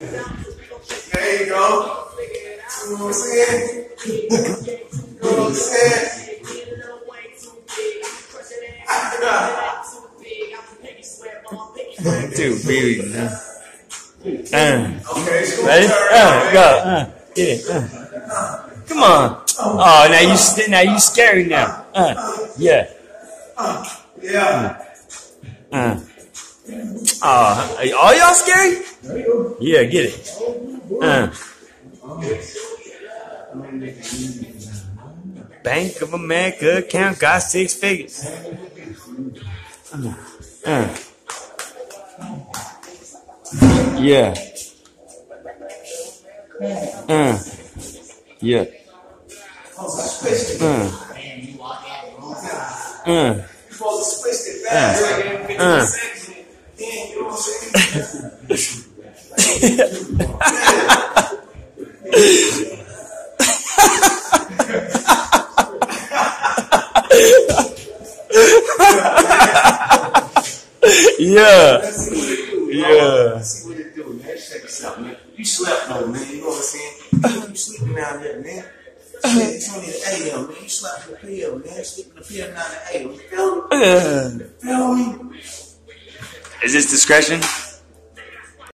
There you go. You know what I'm saying? you know what I'm saying? Too big. Uh, Okay, so ready? Uh, go. Uh, get it. Uh. Come on. Oh, now you st- now you scary now. Uh, yeah. Yeah. Uh. Oh, are y'all scary? Yeah, get it. Uh. Bank of America account got six figures. Uh. Uh. Yeah. Uh. Yeah. Uh. Uh. Back. Uh. Then, you know what I'm saying? Yeah. Let's see what it do. Yeah. Let's see what it do, man. Check this out, man. You slept though, man. You know what I'm saying? You sleeping down there, man. It's only the AM, man. You slept the pill, man. Sleeping the pill down the AM. You feel me? Feel me? Is this discretion?